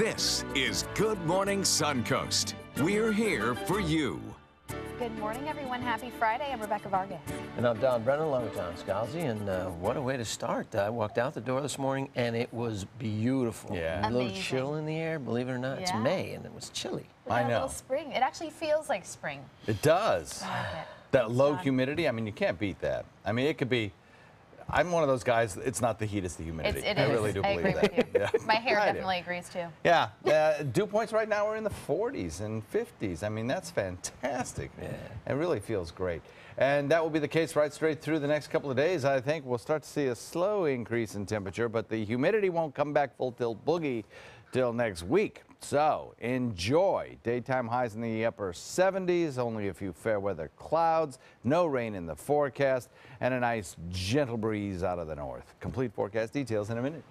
This is Good Morning Suncoast. We're here for you. Good morning, everyone. Happy Friday. I'm Rebecca Vargas. And I'm Don Brennan along with John Scalzi. And uh, what a way to start. I walked out the door this morning and it was beautiful. Yeah. A little chill in the air, believe it or not. It's May and it was chilly. We I got a little know. spring. It actually feels like spring. It does. Like it. That low Done. humidity, I mean, you can't beat that. I mean, it could be. I'm one of those guys. It's not the heat; it's the humidity. It's, it I is. really do I believe that. Yeah. My hair I do. definitely agrees too. Yeah, uh, dew points right now are in the 40s and 50s. I mean, that's fantastic. Yeah. It really feels great. And that will be the case right straight through the next couple of days. I think we'll start to see a slow increase in temperature, but the humidity won't come back full tilt boogie till next week. So enjoy. Daytime highs in the upper 70s, only a few fair weather clouds, no rain in the forecast, and a nice gentle breeze out of the north. Complete forecast details in a minute.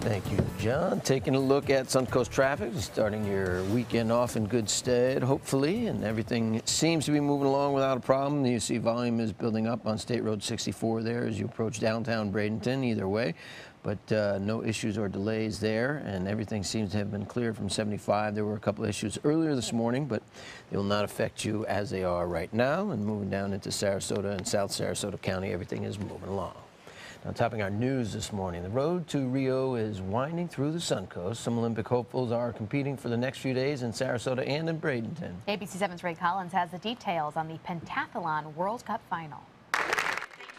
Thank you, John. Taking a look at Suncoast traffic, starting your weekend off in good stead, hopefully, and everything seems to be moving along without a problem. You see volume is building up on State Road 64 there as you approach downtown Bradenton, either way, but uh, no issues or delays there, and everything seems to have been cleared from 75. There were a couple of issues earlier this morning, but they will not affect you as they are right now. And moving down into Sarasota and South Sarasota County, everything is moving along. Now, topping our news this morning, the road to Rio is winding through the Suncoast. Some Olympic hopefuls are competing for the next few days in Sarasota and in Bradenton. ABC 7's Ray Collins has the details on the Pentathlon World Cup final.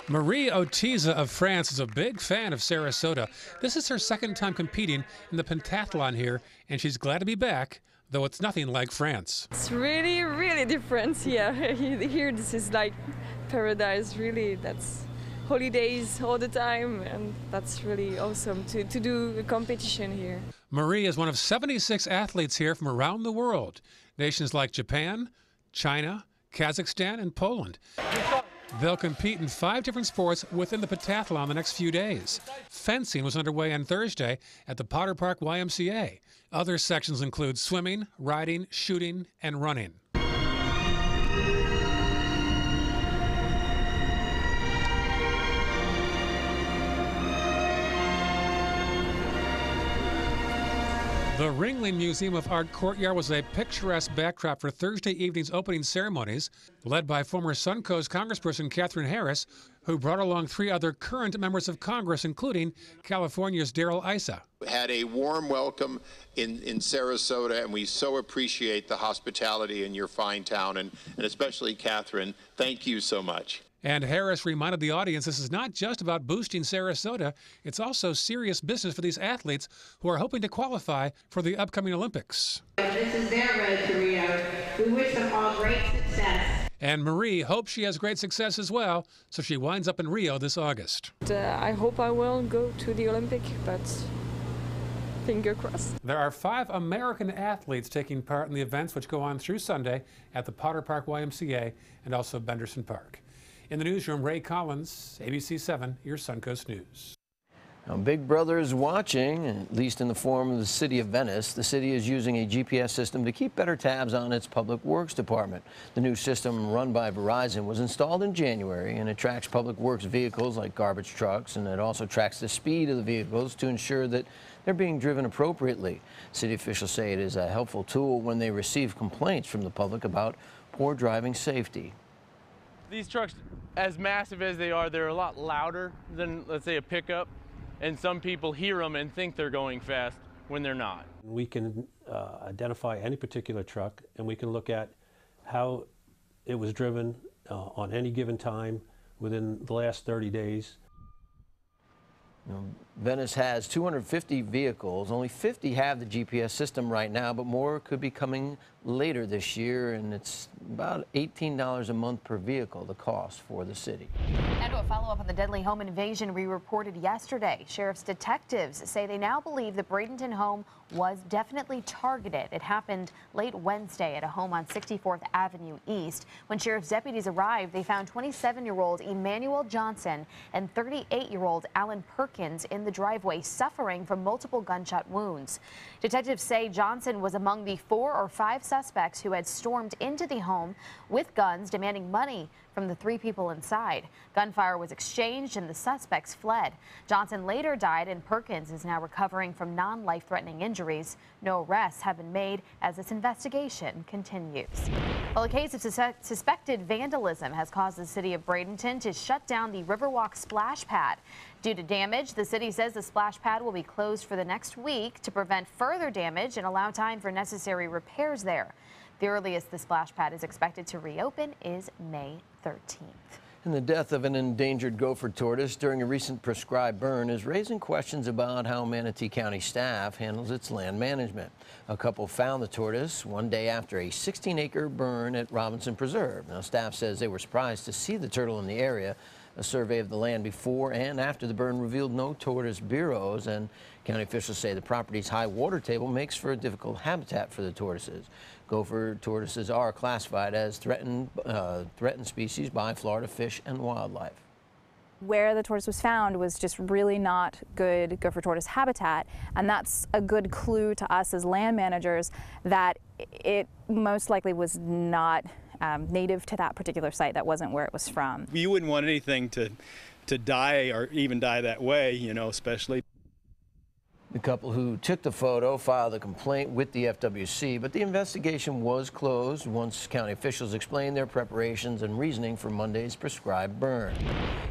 Marie Oteiza of France is a big fan of Sarasota. This is her second time competing in the pentathlon here, and she's glad to be back, though it's nothing like France. It's really, really different here. Here, this is like paradise. Really, that's holidays all the time, and that's really awesome to, to do a competition here. Marie is one of 76 athletes here from around the world, nations like Japan, China, Kazakhstan, and Poland. They'll compete in five different sports within the pentathlon the next few days. Fencing was underway on Thursday at the Potter Park YMCA. Other sections include swimming, riding, shooting, and running. The Ringling Museum of Art Courtyard was a picturesque backdrop for Thursday evening's opening ceremonies, led by former Suncoast Congressperson Katherine Harris, who brought along three other current members of Congress, including California's Darrell Issa. had a warm welcome in, in Sarasota, and we so appreciate the hospitality in your fine town, and, and especially Katherine. Thank you so much. And Harris reminded the audience this is not just about boosting Sarasota, it's also serious business for these athletes who are hoping to qualify for the upcoming Olympics. This is their road to Rio. We wish them all great success. And Marie hopes she has great success as well, so she winds up in Rio this August. Uh, I hope I will go to the Olympic, but finger crossed. There are five American athletes taking part in the events which go on through Sunday at the Potter Park YMCA and also Benderson Park. In the newsroom, Ray Collins, ABC 7, your Suncoast News. Now, Big Brother is watching, at least in the form of the City of Venice. The city is using a GPS system to keep better tabs on its public works department. The new system, run by Verizon, was installed in January, and it tracks public works vehicles like garbage trucks, and it also tracks the speed of the vehicles to ensure that they're being driven appropriately. City officials say it is a helpful tool when they receive complaints from the public about poor driving safety. These trucks, as massive as they are, they're a lot louder than, let's say, a pickup. And some people hear them and think they're going fast when they're not. We can uh, identify any particular truck and we can look at how it was driven uh, on any given time within the last 30 days. You know, Venice has 250 vehicles. Only 50 have the GPS system right now, but more could be coming later this year, and it's about $18 a month per vehicle, the cost for the city. And to a follow up on the deadly home invasion we reported yesterday, sheriff's detectives say they now believe the Bradenton home was definitely targeted. It happened late Wednesday at a home on 64th Avenue East. When sheriff's deputies arrived, they found 27 year old Emmanuel Johnson and 38 year old Alan Perkins in the driveway suffering from multiple gunshot wounds. Detectives say Johnson was among the four or five suspects who had stormed into the home with guns demanding money from the three people inside. Gunfire was exchanged and the suspects fled. Johnson later died and Perkins is now recovering from non-life threatening injuries. injuries. No arrests have been made as this investigation continues. Well, a case of sus suspected vandalism has caused the city of Bradenton to shut down the Riverwalk splash pad. Due to damage, the city says the splash pad will be closed for the next week to prevent further damage and allow time for necessary repairs there. The earliest the splash pad is expected to reopen is May 13th. And the death of an endangered gopher tortoise during a recent prescribed burn is raising questions about how Manatee County staff handles its land management. A couple found the tortoise one day after a 16-acre burn at Robinson Preserve. Now, staff says they were surprised to see the turtle in the area. A survey of the land before and after the burn revealed no tortoise bureaus, and county officials say the property's high water table makes for a difficult habitat for the tortoises. Gopher tortoises are classified as threatened, uh, threatened species by Florida Fish and Wildlife. Where the tortoise was found was just really not good gopher tortoise habitat, and that's a good clue to us as land managers that it most likely was not um, native to that particular site. That wasn't where it was from. You wouldn't want anything to to die or even die that way, you know, especially. The couple who took the photo filed a complaint with the FWC, but the investigation was closed once county officials explained their preparations and reasoning for Monday's prescribed burn.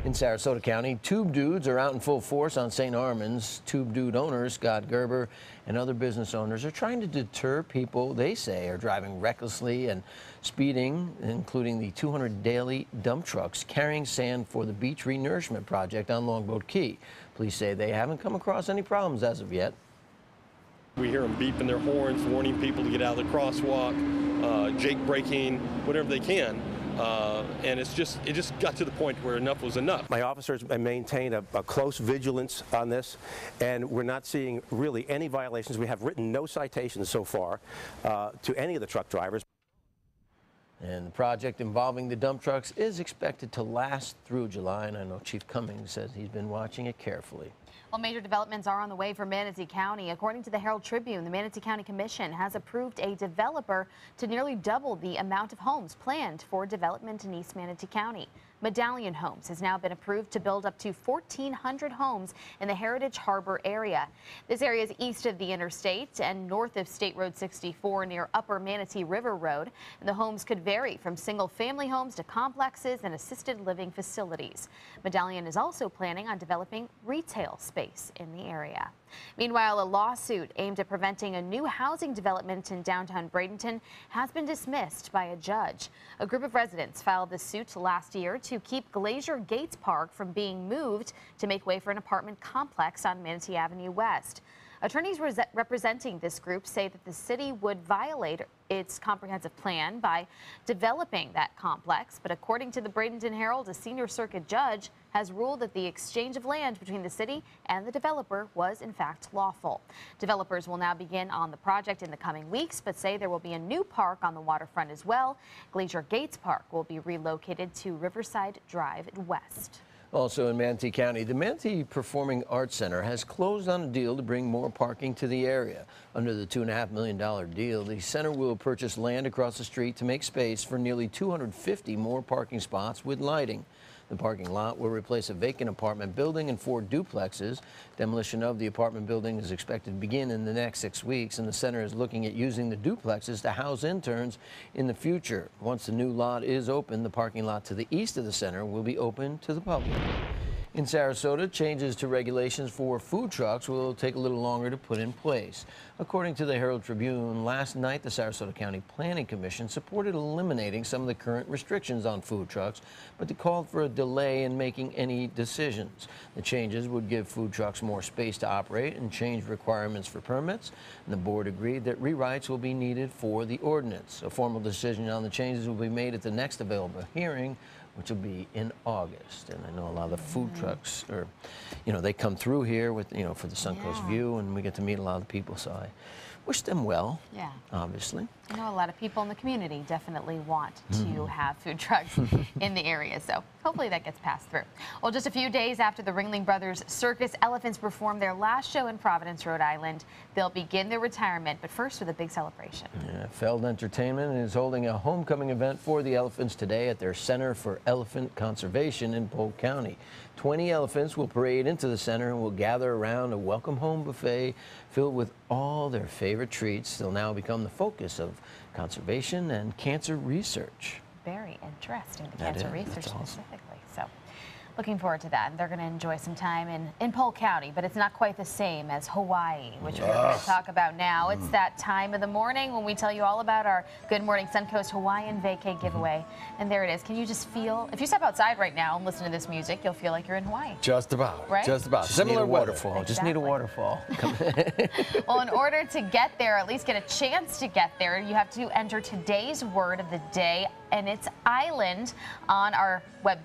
In Sarasota County, tube dudes are out in full force on St. Armands. Tube dude owner Scott Gerber and other business owners are trying to deter people they say are driving recklessly and speeding, including the 200 daily dump trucks carrying sand for the beach renourishment project on Longboat Key. Police say they haven't come across any problems as of yet. We hear them beeping their horns, warning people to get out of the crosswalk, uh, jake braking, whatever they can. Uh, and it's just it just got to the point where enough was enough. My officers maintain a, a, close vigilance on this, and we're not seeing really any violations. We have written no citations so far uh, to any of the truck drivers. And the project involving the dump trucks is expected to last through July, and I know Chief Cummings says he's been watching it carefully. Well, major developments are on the way for Manatee County. According to the Herald Tribune, the Manatee County Commission has approved a developer to nearly double the amount of homes planned for development in East Manatee County. Medallion Homes has now been approved to build up to 1,400 homes in the Heritage Harbor area. This area is east of the interstate and north of State Road 64 near Upper Manatee River Road. And the homes could vary from single family homes to complexes and assisted living facilities. Medallion is also planning on developing retail space in the area. Meanwhile, a lawsuit aimed at preventing a new housing development in downtown Bradenton has been dismissed by a judge. A group of residents filed the suit last year to keep Glazier Gates Park from being moved to make way for an apartment complex on Manatee Avenue West. Attorneys representing this group say that the city would violate its comprehensive plan by developing that complex. But according to the Bradenton Herald, a senior circuit judge has ruled that the exchange of land between the city and the developer was in fact lawful. Developers will now begin on the project in the coming weeks, but say there will be a new park on the waterfront as well. Glazier Gates Park will be relocated to Riverside Drive West. Also in Manatee County, the Manatee Performing Arts Center has closed on a deal to bring more parking to the area. Under the $2.5 million deal, the center will purchase land across the street to make space for nearly 250 more parking spots with lighting. The parking lot will replace a vacant apartment building and four duplexes. Demolition of the apartment building is expected to begin in the next six weeks, and the center is looking at using the duplexes to house interns in the future. Once the new lot is open, the parking lot to the east of the center will be open to the public. In Sarasota, changes to regulations for food trucks will take a little longer to put in place. According to the Herald Tribune, last night the Sarasota County Planning Commission supported eliminating some of the current restrictions on food trucks, but they called for a delay in making any decisions. The changes would give food trucks more space to operate and change requirements for permits. And the board agreed that rewrites will be needed for the ordinance. A formal decision on the changes will be made at the next available hearing which will be in August. And I know a lot of the food Mm. trucks are, you know, they come through here with, you know, for the Suncoast Yeah. View, and we get to meet a lot of the people. So I wish them well, Yeah. obviously. I know a lot of people in the community definitely want to Mhm. have food trucks in the area, so hopefully that gets passed through. Well, just a few days after the Ringling Brothers Circus Elephants performed their last show in Providence, Rhode Island, they'll begin their retirement, but first with a big celebration. Yeah, Feld Entertainment is holding a homecoming event for the elephants today at their Center for Elephant Conservation in Polk County. 20 elephants will parade into the center and will gather around a welcome home buffet filled with all their favorite treats. They'll now become the focus of conservation and cancer research. Very interesting, the That cancer is, research that's specifically. Looking forward to that. And they're going to enjoy some time in, in Polk County, but it's not quite the same as Hawaii, which we're going to talk about now. It's Mm. that time of the morning when we tell you all about our Good Morning Suncoast Hawaiian Vacay giveaway. And there it is. Can you just feel, if you step outside right now and listen to this music, you'll feel like you're in Hawaii. Just about. Right? Just about. Just Similar need a weather. waterfall. Just need a waterfall. well, in order to get there, at least get a chance to get there, you have to enter today's word of the day, and it's island on our web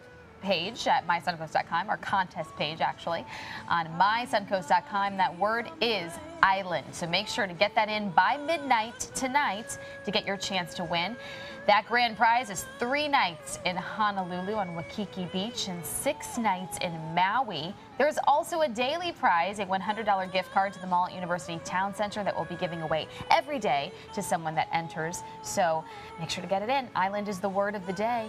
page at mysuncoast.com, our contest page actually. On mysuncoast.com, that word is island. So make sure to get that in by midnight tonight to get your chance to win. That grand prize is three nights in Honolulu on Waikiki Beach and six nights in Maui. There's also a daily prize, a $100 gift card to the Mall at University Town Center that we'll be giving away every day to someone that enters. So make sure to get it in. Island is the word of the day.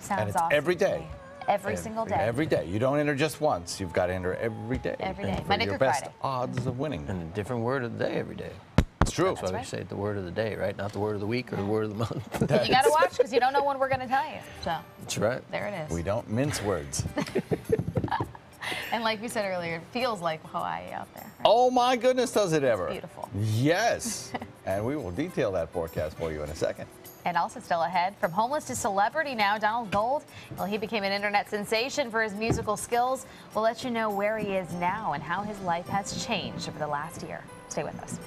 Sounds And it's awesome. every day. Me. Every single day. Every day. You don't enter just once. You've got to enter every day. Every day. And day. For Monday your best Friday. odds of winning. And a different word of the day every day. It's true. That's why we right. say the word of the day, right? Not the word of the week or the word of the month. you got to watch because you don't know when we're going to tell you. So That's right. there it is. We don't mince words. And like we said earlier, it feels like Hawaii out there. oh my goodness, does it ever? beautiful. Yes. and we will detail that forecast for you in a second. And also still ahead, from homeless to celebrity now, Donald Gould. Well, he became an internet sensation for his musical skills. We'll let you know where he is now and how his life has changed over the last year. Stay with us.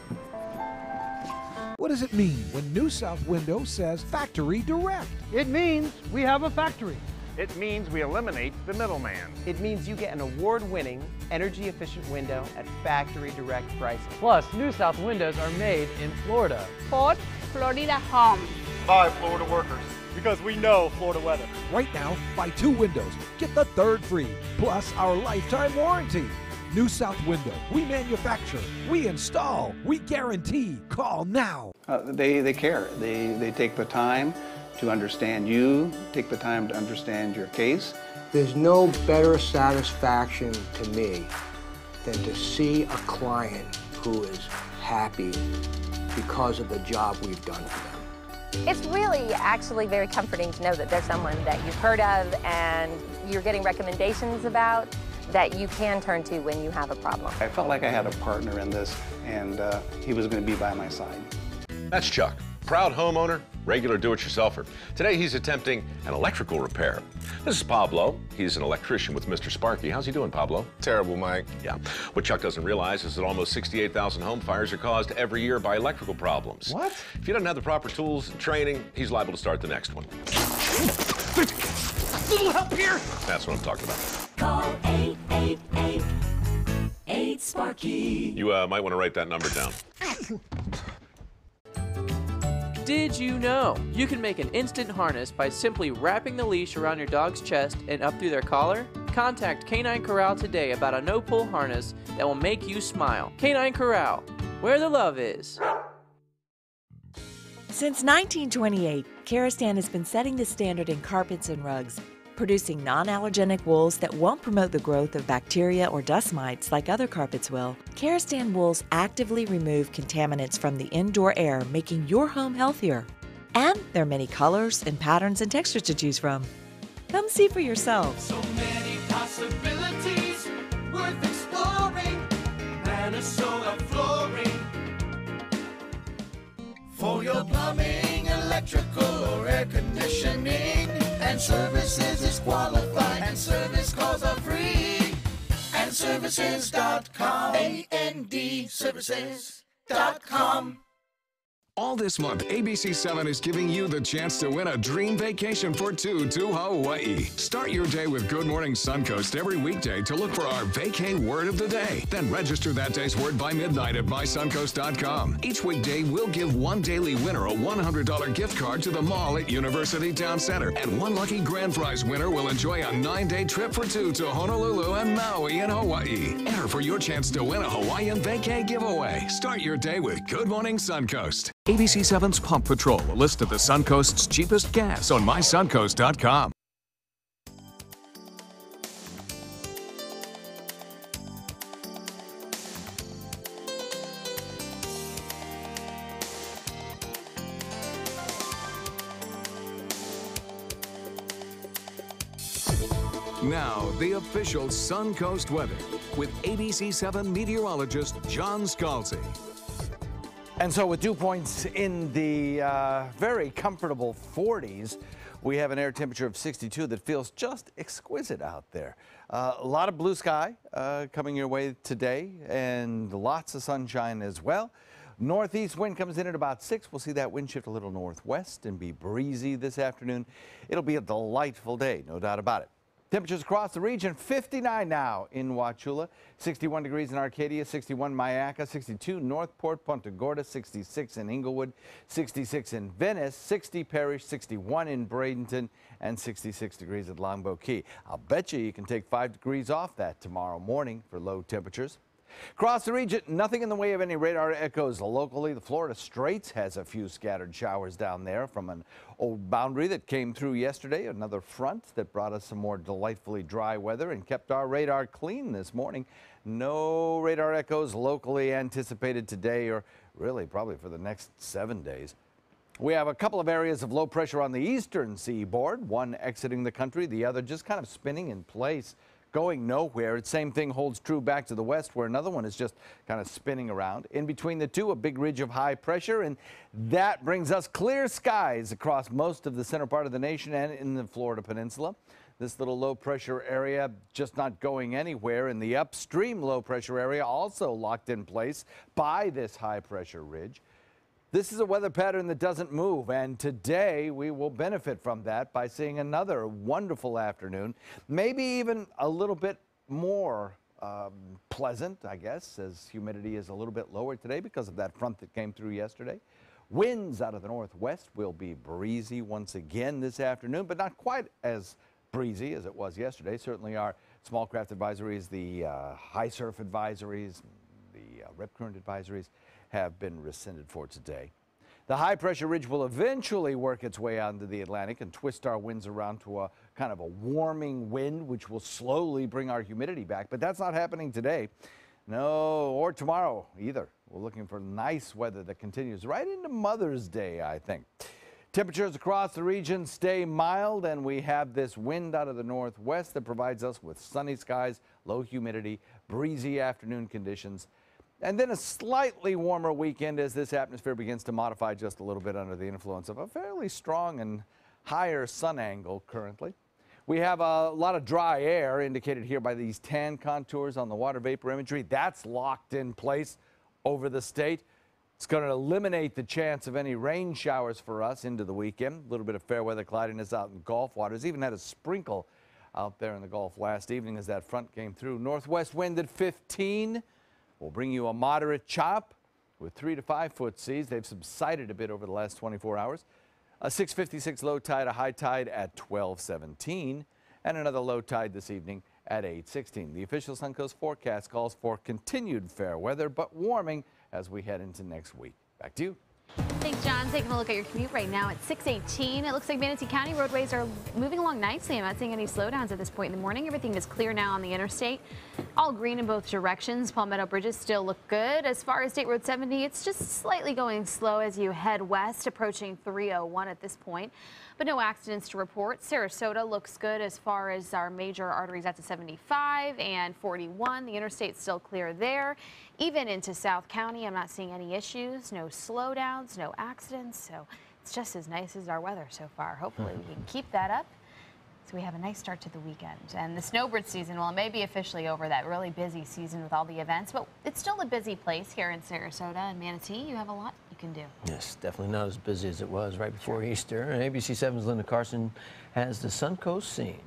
What does it mean when New South Window says factory direct? It means we have a factory. It means we eliminate the middleman. It means you get an award-winning, energy-efficient window at factory direct prices. Plus, New South windows are made in Florida. Fort Florida Home. By Florida workers. Because we know Florida weather. Right now, buy two windows, get the third free, plus our lifetime warranty. New South Window, we manufacture, we install, we guarantee. Call now. Uh, they, they care. They, they take the time to understand you, take the time to understand your case. There's no better satisfaction to me than to see a client who is happy because of the job we've done for them. It's really actually very comforting to know that there's someone that you've heard of and you're getting recommendations about that you can turn to when you have a problem. I felt like I had a partner in this, and uh, he was going to be by my side. That's Chuck, proud homeowner, regular do-it-yourselfer. Today he's attempting an electrical repair. This is Pablo. He's an electrician with Mr. Sparky. How's he doing, Pablo? Terrible, Mike. Yeah. What Chuck doesn't realize is that almost 68,000 home fires are caused every year by electrical problems. What? If he doesn't have the proper tools and training, he's liable to start the next one. Little help here. That's what I'm talking about. Call 888 8 Sparky. You uh, might want to write that number down. Did you know you can make an instant harness by simply wrapping the leash around your dog's chest and up through their collar? Contact Canine Corral today about a no pull harness that will make you smile. Canine Corral, where the love is. Since 1928, Karastan has been setting the standard in carpets and rugs, producing non allergenic wools that won't promote the growth of bacteria or dust mites like other carpets will. Karastan wools actively remove contaminants from the indoor air, making your home healthier. And there are many colors and patterns and textures to choose from. Come see for yourself. So many possibilities worth exploring. Minnesota flooring. For your plumbing, electrical, or air conditioning, and services is qualified, and service calls are free. And services.com. A-N-D services.com. All this month, ABC7 is giving you the chance to win a dream vacation for two to Hawaii. Start your day with Good Morning Suncoast every weekday to look for our vacay word of the day. Then register that day's word by midnight at mysuncoast.com. Each weekday, we'll give one daily winner a $100 gift card to the mall at University Town Center. And one lucky grand prize winner will enjoy a nine day trip for two to Honolulu and Maui in Hawaii. Enter for your chance to win a Hawaiian vacay giveaway. Start your day with Good Morning Suncoast. ABC7's Pump Patrol, a list of the Suncoast's cheapest gas on mysuncoast.com. Now, the official Suncoast weather with ABC7 meteorologist John Scalzi. And so, with dew points in the uh, very comfortable 40s, we have an air temperature of 62 that feels just exquisite out there. Uh, a lot of blue sky uh, coming your way today, and lots of sunshine as well. Northeast wind comes in at about 6. We'll see that wind shift a little northwest and be breezy this afternoon. It'll be a delightful day, no doubt about it. Temperatures across the region 59 now in Wauchula, 61 degrees in Arcadia, 61 Myakka, 62 Northport, Punta Gorda, 66 in Englewood, 66 in Venice, 60 Parrish, 61 in Bradenton, and 66 degrees at Longboat Key. I'll bet you you can take 5 degrees off that tomorrow morning for low temperatures. Across the region, nothing in the way of any radar echoes locally. The Florida Straits has a few scattered showers down there from an old boundary that came through yesterday. Another front that brought us some more delightfully dry weather and kept our radar clean this morning. No radar echoes locally anticipated today or really probably for the next seven days. We have a couple of areas of low pressure on the eastern seaboard, one exiting the country, the other just kind of spinning in place going nowhere. The same thing holds true back to the west where another one is just kind of spinning around. In between the two, a big ridge of high pressure, and that brings us clear skies across most of the center part of the nation and in the Florida Peninsula. This little low pressure area just not going anywhere, and the upstream low pressure area also locked in place by this high pressure ridge. This is a weather pattern that doesn't move, and today we will benefit from that by seeing another wonderful afternoon, maybe even a little bit more um, pleasant, I guess, as humidity is a little bit lower today because of that front that came through yesterday. Winds out of the northwest will be breezy once again this afternoon, but not quite as breezy as it was yesterday. Certainly our small craft advisories, the uh, high surf advisories, the uh, rip current advisories have been rescinded for today. The high pressure ridge will eventually work its way onto the Atlantic and twist our winds around to a kind of a warming wind, which will slowly bring our humidity back. But that's not happening today. No, or tomorrow either. We're looking for nice weather that continues right into Mother's Day, I think. Temperatures across the region stay mild, and we have this wind out of the northwest that provides us with sunny skies, low humidity, breezy afternoon conditions. And then a slightly warmer weekend as this atmosphere begins to modify just a little bit under the influence of a fairly strong and higher sun angle currently. We have a lot of dry air indicated here by these tan contours on the water vapor imagery. That's locked in place over the state. It's going to eliminate the chance of any rain showers for us into the weekend. A little bit of fair weather cloudiness out in Gulf waters. Even had a sprinkle out there in the Gulf last evening as that front came through. Northwest wind at 15. We'll bring you a moderate chop with three to five foot seas. They've subsided a bit over the last 24 hours. A 656 low tide, a high tide at 1217, and another low tide this evening at 816. The official Suncoast forecast calls for continued fair weather, but warming as we head into next week. Back to you. Thanks, John. Taking a look at your commute right now at 618. It looks like Manatee County roadways are moving along nicely. I'm not seeing any slowdowns at this point in the morning. Everything is clear now on the interstate. All green in both directions. Palmetto bridges still look good. As far as State Road 70, it's just slightly going slow as you head west, approaching 301 at this point but no accidents to report. Sarasota looks good as far as our major arteries at the 75 and 41. The interstate's still clear there. Even into South County, I'm not seeing any issues, no slowdowns, no accidents. So it's just as nice as our weather so far. Hopefully we can keep that up. So we have a nice start to the weekend. And the snowbird season, well, it may be officially over that really busy season with all the events, but it's still a busy place here in Sarasota and Manatee. You have a lot you can do. Yes, definitely not as busy as it was right before Easter. And ABC 7's Linda Carson has the Suncoast scene.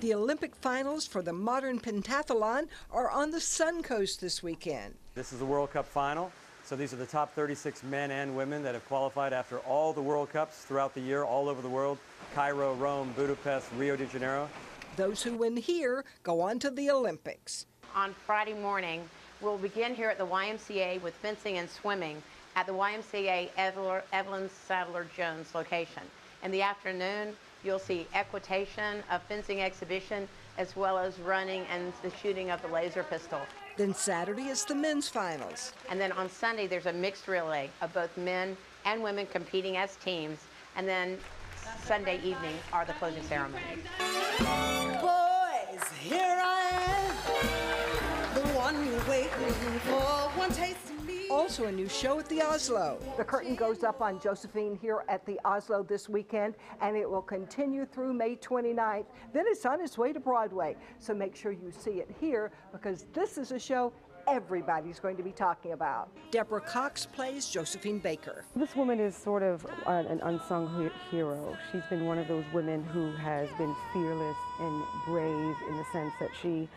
The Olympic finals for the modern pentathlon are on the Suncoast this weekend. This is the World Cup final. So these are the top 36 men and women that have qualified after all the World Cups throughout the year, all over the world. Cairo, Rome, Budapest, Rio de Janeiro. Those who win here go on to the Olympics. On Friday morning, we'll begin here at the YMCA with fencing and swimming at the YMCA Evalyn Sadlier Jones location. In the afternoon, you'll see equitation, a fencing exhibition, as well as running and the shooting of the laser pistol. Then Saturday is the men's finals. And then on Sunday, there's a mixed relay of both men and women competing as teams. And then Sunday evening are the closing ceremonies. Boys, here I am, the one you're waiting for. One taste of me. Also, a new show at the Asolo. The curtain goes up on Josephine here at the Asolo this weekend, and it will continue through May 29th. Then it's on its way to Broadway. So make sure you see it here because this is a show everybody's going to be talking about. Deborah Cox plays Josephine Baker. This woman is sort of an, an unsung hero. She's been one of those women who has been fearless and brave in the sense that she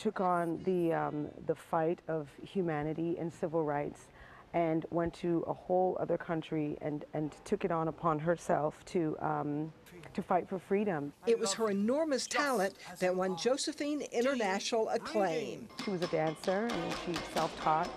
took on the, um, the fight of humanity and civil rights and went to a whole other country and, and took it on upon herself to, um, to fight for freedom. It was her enormous talent that won Josephine international acclaim. She was a dancer and she self-taught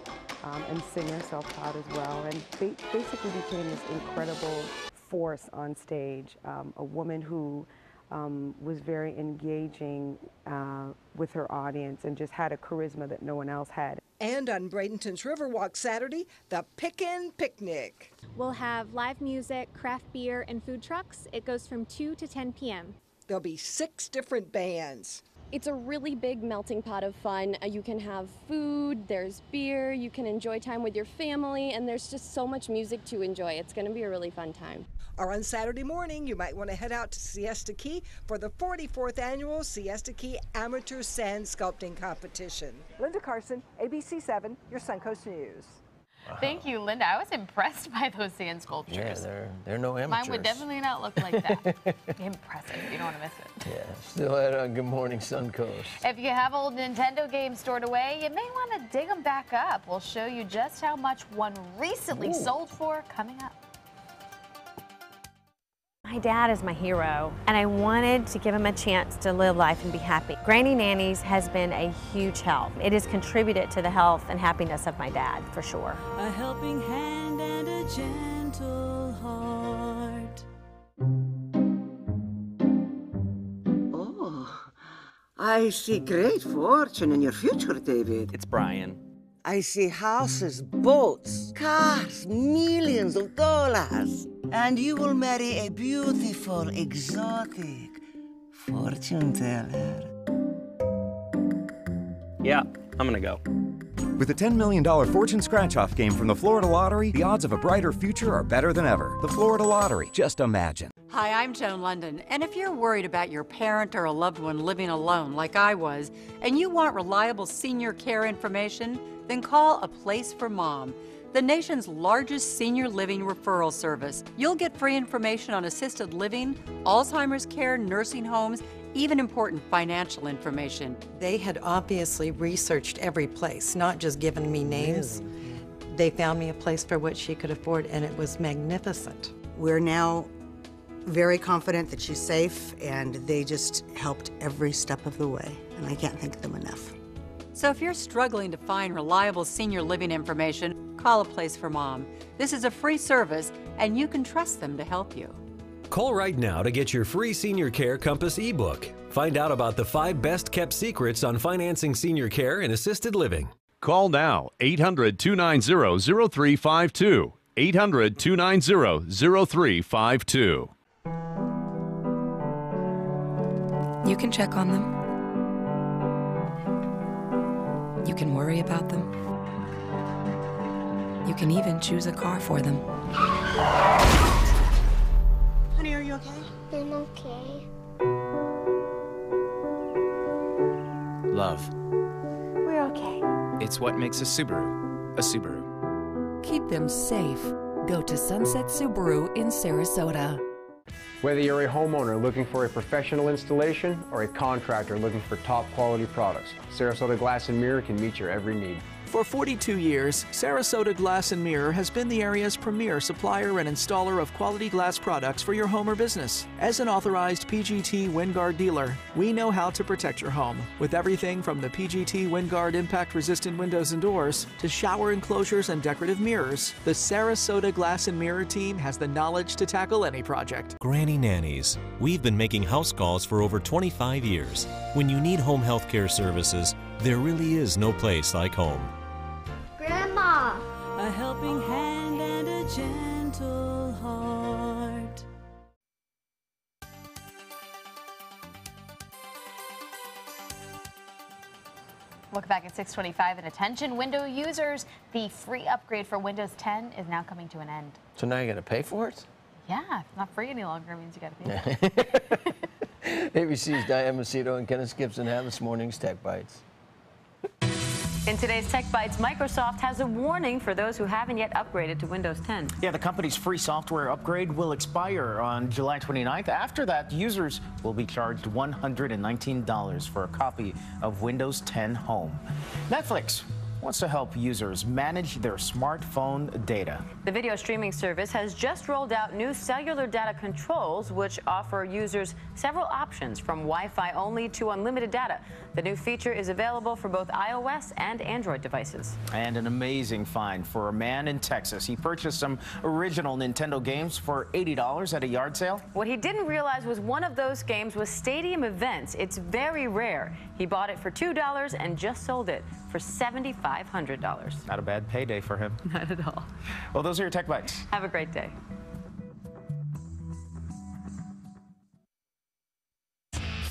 um, and singer, self-taught as well, and ba basically became this incredible force on stage, um, a woman who um, was very engaging uh, with her audience and just had a charisma that no one else had. And on Bradenton's Riverwalk Saturday, the Pickin' Picnic. We'll have live music, craft beer, and food trucks. It goes from 2 to 10 p.m. There'll be six different bands. It's a really big melting pot of fun. Uh, you can have food, there's beer, you can enjoy time with your family, and there's just so much music to enjoy. It's going to be a really fun time. Or on Saturday morning, you might want to head out to Siesta Key for the 44th annual Siesta Key Amateur Sand Sculpting Competition. Linda Carson, ABC 7, your Suncoast News. Wow. Thank you, Linda. I was impressed by those sand sculptures. Yeah, they're, they're no amateurs. Mine would definitely not look like that. Impressive. You don't want to miss it. Yeah. Still at uh, Good Morning Suncoast. If you have old Nintendo games stored away, you may want to dig them back up. We'll show you just how much one recently Ooh. sold for coming up. My dad is my hero, and I wanted to give him a chance to live life and be happy. Granny Nannies has been a huge help. It has contributed to the health and happiness of my dad, for sure. A helping hand and a gentle heart. Oh, I see great fortune in your future, David. It's Brian. I see houses, boats, cars, millions of dollars. And you will marry a beautiful, exotic fortune teller. Yeah, I'm gonna go. With a $10 million fortune scratch off game from the Florida Lottery, the odds of a brighter future are better than ever. The Florida Lottery, just imagine. Hi, I'm Joan London, and if you're worried about your parent or a loved one living alone like I was, and you want reliable senior care information, then call A Place for Mom the nation's largest senior living referral service. You'll get free information on assisted living, Alzheimer's care, nursing homes, even important financial information. They had obviously researched every place, not just given me names. Really? They found me a place for what she could afford, and it was magnificent. We're now very confident that she's safe, and they just helped every step of the way, and I can't thank them enough. So if you're struggling to find reliable senior living information, call a place for mom. This is a free service and you can trust them to help you. Call right now to get your free Senior Care Compass ebook. Find out about the five best kept secrets on financing senior care and assisted living. Call now 800 290 0352. 800 290 0352. You can check on them you can worry about them. You can even choose a car for them. Honey, are you okay? I'm okay. Love. We're okay. It's what makes a Subaru a Subaru. Keep them safe. Go to Sunset Subaru in Sarasota. Whether you're a homeowner looking for a professional installation or a contractor looking for top quality products, Sarasota Glass and Mirror can meet your every need. For 42 years, Sarasota Glass and Mirror has been the area's premier supplier and installer of quality glass products for your home or business. As an authorized PGT WinGuard dealer, we know how to protect your home with everything from the PGT WinGuard impact resistant windows and doors to shower enclosures and decorative mirrors. The Sarasota Glass and Mirror team has the knowledge to tackle any project. Granny Nannies. We've been making house calls for over 25 years. When you need home health care services, there really is no place like home. Grandma! A helping hand and a gentle heart. Look back at 625 and attention window users. The free upgrade for Windows 10 is now coming to an end. So now you're going to pay for it? Yeah, it's not free any longer. It means you got to pay. for it. ABC's Diane Macedo and Kendis Gibson have this morning's Tech Bites. In today's Tech Bites, Microsoft has a warning for those who haven't yet upgraded to Windows 10. Yeah, the company's free software upgrade will expire on July 29th. After that, users will be charged $119 for a copy of Windows 10 Home. Netflix wants to help users manage their smartphone data. The video streaming service has just rolled out new cellular data controls, which offer users several options from Wi Fi only to unlimited data. The new feature is available for both iOS and Android devices. And an amazing find for a man in Texas. He purchased some original Nintendo games for $80 at a yard sale. What he didn't realize was one of those games was Stadium Events. It's very rare. He bought it for $2 and just sold it for $7,500. Not a bad payday for him. Not at all. Well, those are your Tech Bites. Have a great day.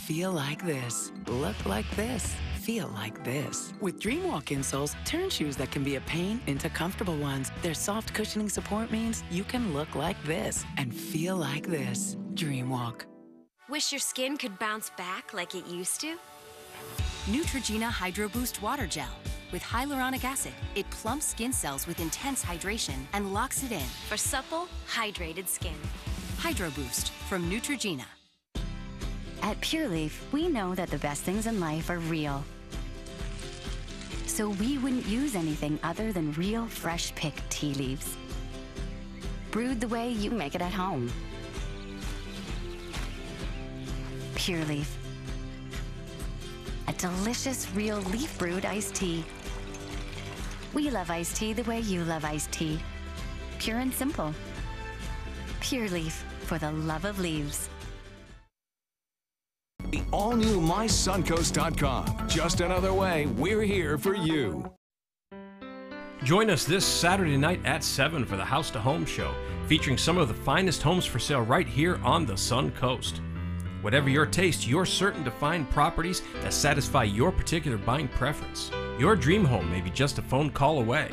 Feel like this. Look like this. Feel like this. With DreamWalk insoles, turn shoes that can be a pain into comfortable ones. Their soft cushioning support means you can look like this and feel like this. DreamWalk. Wish your skin could bounce back like it used to? Neutrogena Hydro Boost Water Gel. With hyaluronic acid, it plumps skin cells with intense hydration and locks it in for supple, hydrated skin. Hydro Boost from Neutrogena. At Pure Leaf, we know that the best things in life are real. So we wouldn't use anything other than real fresh picked tea leaves. Brewed the way you make it at home. Pure Leaf. A delicious real leaf brewed iced tea. We love iced tea the way you love iced tea. Pure and simple. Pure Leaf for the love of leaves. The all new mysuncoast.com. Just another way we're here for you. Join us this Saturday night at 7 for the House to Home Show, featuring some of the finest homes for sale right here on the Sun Coast. Whatever your taste, you're certain to find properties that satisfy your particular buying preference. Your dream home may be just a phone call away.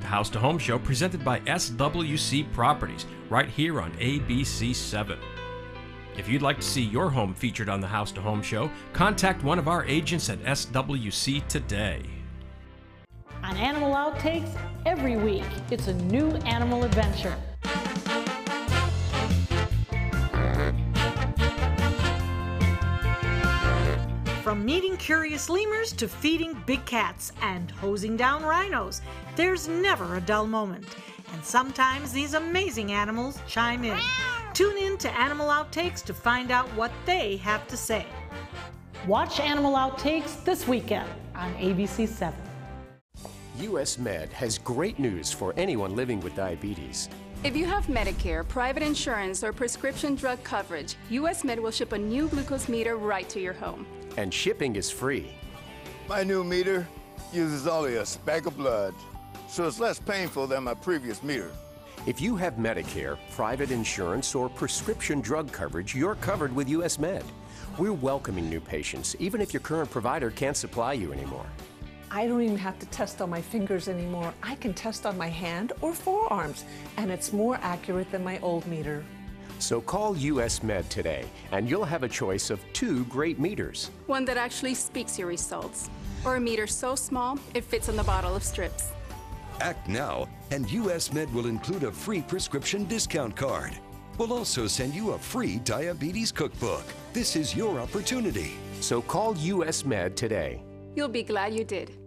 The House to Home Show presented by SWC Properties right here on ABC 7. If you'd like to see your home featured on the House to Home Show, contact one of our agents at SWC today. On Animal Outtakes, every week, it's a new animal adventure. From meeting curious lemurs to feeding big cats and hosing down rhinos, there's never a dull moment. And sometimes these amazing animals chime in. Tune in to Animal Outtakes to find out what they have to say. Watch Animal Outtakes this weekend on ABC 7. US Med has great news for anyone living with diabetes. If you have Medicare, private insurance, or prescription drug coverage, US Med will ship a new glucose meter right to your home. And shipping is free. My new meter uses only a speck of blood, so it's less painful than my previous meter. If you have Medicare, private insurance, or prescription drug coverage, you're covered with US Med. We're welcoming new patients, even if your current provider can't supply you anymore. I don't even have to test on my fingers anymore. I can test on my hand or forearms, and it's more accurate than my old meter. So call US Med today, and you'll have a choice of two great meters. One that actually speaks your results, or a meter so small it fits on the bottle of strips. Act now, and US Med will include a free prescription discount card. We'll also send you a free diabetes cookbook. This is your opportunity. So call US Med today. You'll be glad you did.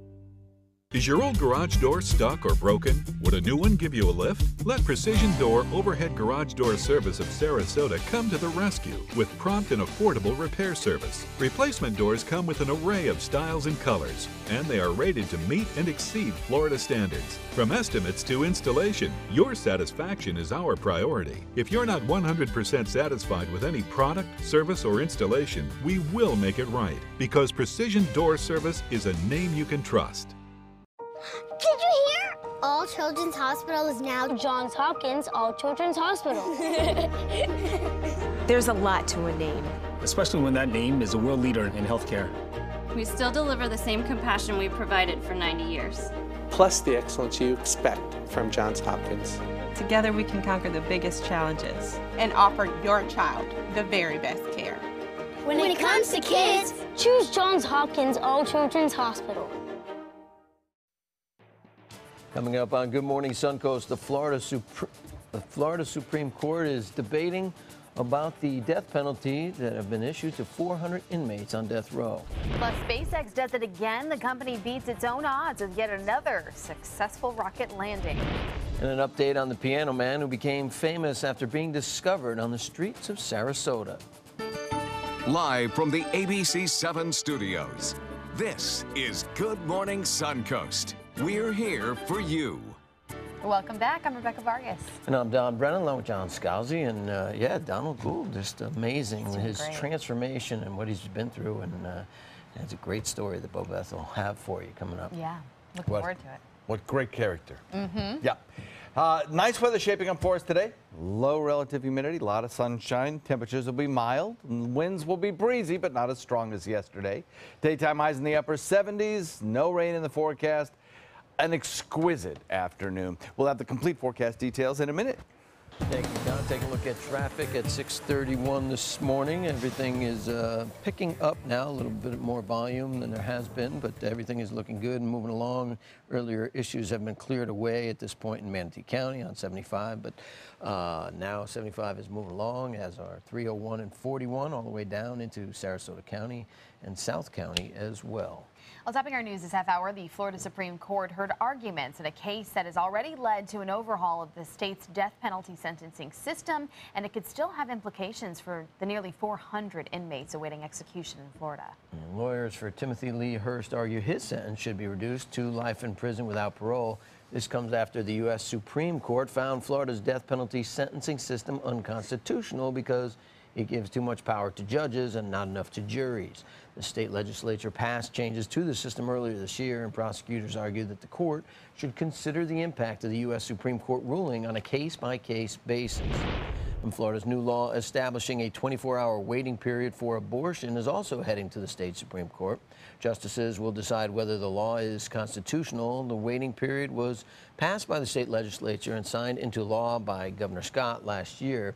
Is your old garage door stuck or broken? Would a new one give you a lift? Let Precision Door Overhead Garage Door Service of Sarasota come to the rescue with prompt and affordable repair service. Replacement doors come with an array of styles and colors, and they are rated to meet and exceed Florida standards. From estimates to installation, your satisfaction is our priority. If you're not 100% satisfied with any product, service, or installation, we will make it right because Precision Door Service is a name you can trust. Did you hear? All Children's Hospital is now Johns Hopkins All Children's Hospital. There's a lot to a name. Especially when that name is a world leader in healthcare. We still deliver the same compassion we provided for 90 years. Plus the excellence you expect from Johns Hopkins. Together we can conquer the biggest challenges and offer your child the very best care. When, when it comes to kids, choose Johns Hopkins All Children's Hospital. Coming up on Good Morning Suncoast, the Florida, Supre the Florida Supreme Court is debating about the death penalty that have been issued to 400 inmates on death row. Plus, SpaceX does it again. The company beats its own odds with yet another successful rocket landing. And an update on the piano man who became famous after being discovered on the streets of Sarasota. Live from the ABC 7 studios, this is Good Morning Suncoast. We're here for you. Welcome back. I'm Rebecca Vargas. And I'm Don Brennan, along with John Scalzi. And uh, yeah, Donald Gould, just amazing his great. transformation and what he's been through. And uh, it's a great story that Bobeth will have for you coming up. Yeah, looking What- forward to it. What great character. Mm-hmm. Yeah. Uh, nice weather shaping up for us today. Low relative humidity, a lot of sunshine. Temperatures will be mild. and Winds will be breezy, but not as strong as yesterday. Daytime highs in the upper 70s. No rain in the forecast. An exquisite afternoon. We'll have the complete forecast details in a minute. Thank you, Don. Take a look at traffic at 631 this morning. Everything is uh, picking up now, a little bit more volume than there has been, but everything is looking good and moving along. Earlier issues have been cleared away at this point in Manatee County on 75, but uh, now 75 is moving along, as are 301 and 41, all the way down into Sarasota County and South County as well. Well, topping our news this half hour, the Florida Supreme Court heard arguments in a case that has already led to an overhaul of the state's death penalty sentencing system, and it could still have implications for the nearly 400 inmates awaiting execution in Florida. And Lawyers for Timothy Lee Hurst argue his sentence should be reduced to life in prison without parole. This comes after the U.S. Supreme Court found Florida's death penalty sentencing system unconstitutional because it gives too much power to judges and not enough to juries. The state legislature passed changes to the system earlier this year, and prosecutors argue that the court should consider the impact of the U.S. Supreme Court ruling on a case by case basis. And Florida's new law establishing a 24 hour waiting period for abortion is also heading to the state Supreme Court. Justices will decide whether the law is constitutional. The waiting period was passed by the state legislature and signed into law by Governor Scott last year.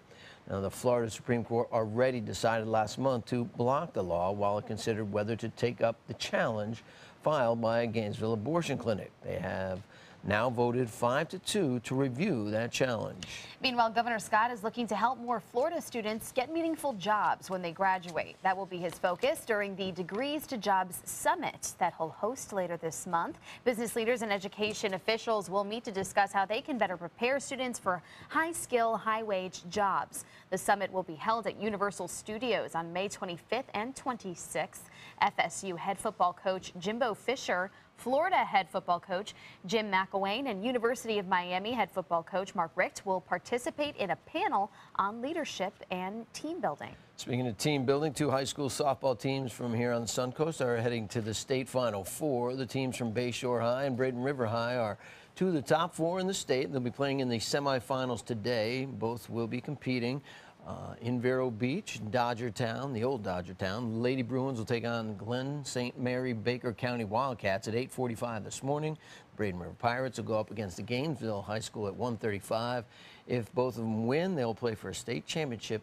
Now, the Florida Supreme Court already decided last month to block the law while it considered whether to take up the challenge filed by a Gainesville abortion clinic. They have now voted 5 to 2 to review that challenge. Meanwhile, Governor Scott is looking to help more Florida students get meaningful jobs when they graduate. That will be his focus during the Degrees to Jobs Summit that he'll host later this month. Business leaders and education officials will meet to discuss how they can better prepare students for high skill, high wage jobs. The summit will be held at Universal Studios on May 25th and 26th. FSU head football coach Jimbo Fisher Florida head football coach Jim McElwain and University of Miami head football coach Mark Richt will participate in a panel on leadership and team building. Speaking of team building, two high school softball teams from here on the Suncoast are heading to the state final four. The teams from Bayshore High and Braden River High are two of the top four in the state. They'll be playing in the semifinals today. Both will be competing Uh, in Vero Beach, Dodger Town, the old Dodger Town, Lady Bruins will take on Glen St. Mary Baker County Wildcats at 8:45 this morning. Braden River Pirates will go up against the Gainesville High School at 1:35. If both of them win, they'll play for a state championship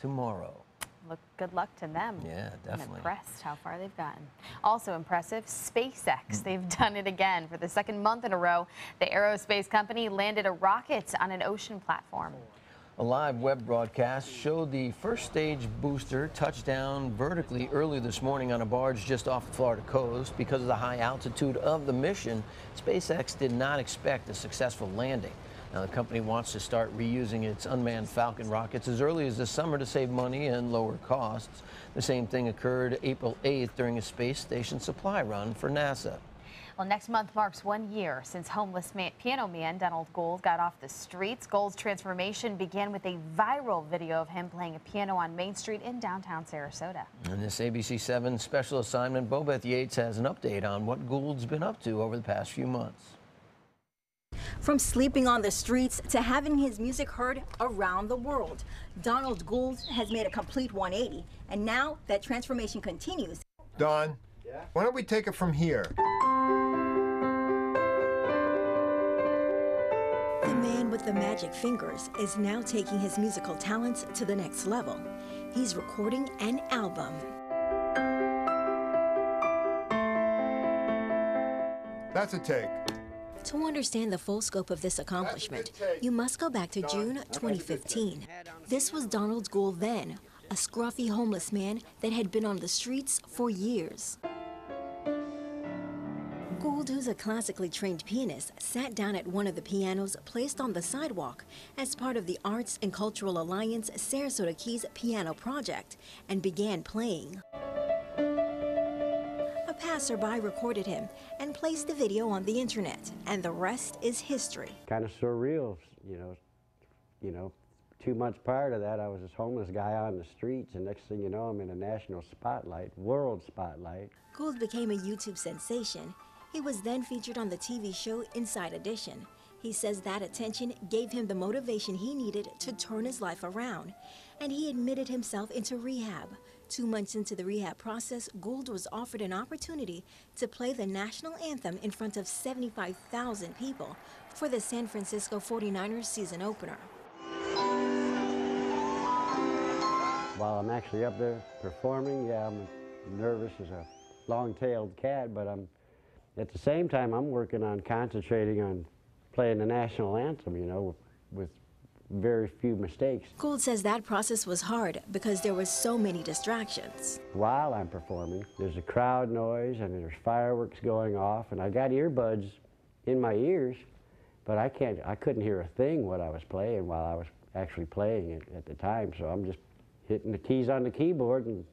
tomorrow. Look, good luck to them. Yeah, I'm definitely. impressed how far they've gotten. Also impressive, SpaceX. Hmm. They've done it again. For the second month in a row, the aerospace company landed a rocket on an ocean platform. A live web broadcast showed the first stage booster touchdown vertically early this morning on a barge just off the Florida coast. Because of the high altitude of the mission, SpaceX did not expect a successful landing. Now, the company wants to start reusing its unmanned Falcon rockets as early as this summer to save money and lower costs. The same thing occurred April 8th during a space station supply run for NASA. Well, next month marks one year since homeless man, piano man Donald Gould got off the streets. Gould's transformation began with a viral video of him playing a piano on Main Street in downtown Sarasota. In this ABC 7 special assignment, Bobeth Yates has an update on what Gould's been up to over the past few months. From sleeping on the streets to having his music heard around the world, Donald Gould has made a complete 180, and now that transformation continues. Don, why don't we take it from here? Man with the magic fingers is now taking his musical talents to the next level. He's recording an album. That's a take. To understand the full scope of this accomplishment, you must go back to June 2015. This was Donald Gould then, a scruffy homeless man that had been on the streets for years. Gould, a classically trained pianist, sat down at one of the pianos placed on the sidewalk as part of the Arts and Cultural Alliance Sarasota Keys piano project and began playing. A passerby recorded him and placed the video on the internet, and the rest is history. kind of surreal, you know. You know, two months prior to that, I was this homeless guy on the streets, and next thing you know, I'm in a national spotlight, world spotlight. Gould became a YouTube sensation. He was then featured on the TV show Inside Edition. He says that attention gave him the motivation he needed to turn his life around, and he admitted himself into rehab. Two months into the rehab process, Gould was offered an opportunity to play the national anthem in front of 75,000 people for the San Francisco 49ers season opener. While I'm actually up there performing, yeah, I'm nervous as a long-tailed cat, but I'm at the same time I'm working on concentrating on playing the national anthem, you know, with very few mistakes. Gould says that process was hard because there were so many distractions. While I'm performing, there's a crowd noise and there's fireworks going off, and I got earbuds in my ears, but I can't, I couldn't hear a thing what I was playing while I was actually playing it at the time. So I'm just hitting the keys on the keyboard and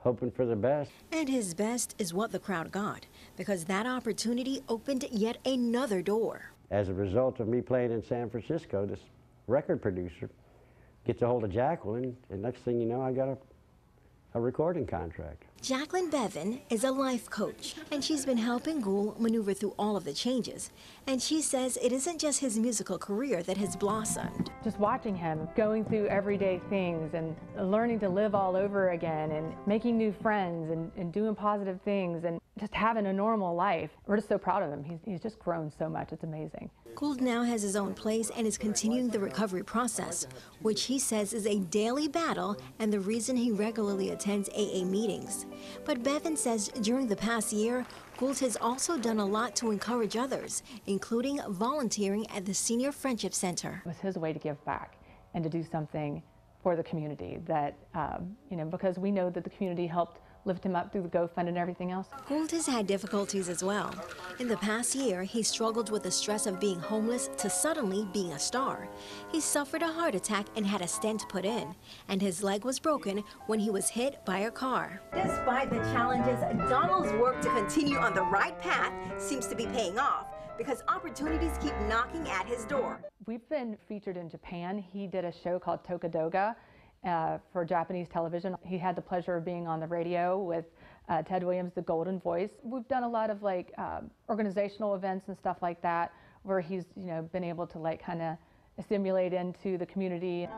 hoping for the best. And his best is what the crowd got because that opportunity opened yet another door. As a result of me playing in San Francisco, this record producer gets a hold of Jacqueline, and next thing you know, I got a, a recording contract. Jacqueline Bevan is a life coach, and she's been helping Gould maneuver through all of the changes. And she says it isn't just his musical career that has blossomed. Just watching him going through everyday things and learning to live all over again and making new friends and, and doing positive things and just having a normal life. We're just so proud of him. He's, he's just grown so much. It's amazing. Gould now has his own place and is continuing the recovery process, which he says is a daily battle and the reason he regularly attends AA meetings. But Bevan says during the past year, Gould has also done a lot to encourage others, including volunteering at the Senior Friendship Center. It was his way to give back and to do something for the community that, um, you know, because we know that the community helped lift him up through the GoFund and everything else. Gould has had difficulties as well. In the past year, he struggled with the stress of being homeless to suddenly being a star. He suffered a heart attack and had a stent put in, and his leg was broken when he was hit by a car. Despite the challenges, Donald's work to continue on the right path seems to be paying off because opportunities keep knocking at his door. We've been featured in Japan. He did a show called Tokadoga uh, for Japanese television. He had the pleasure of being on the radio with uh, Ted Williams, the Golden Voice. We've done a lot of like um, organizational events and stuff like that, where he's you know been able to like kind of assimilate into the community.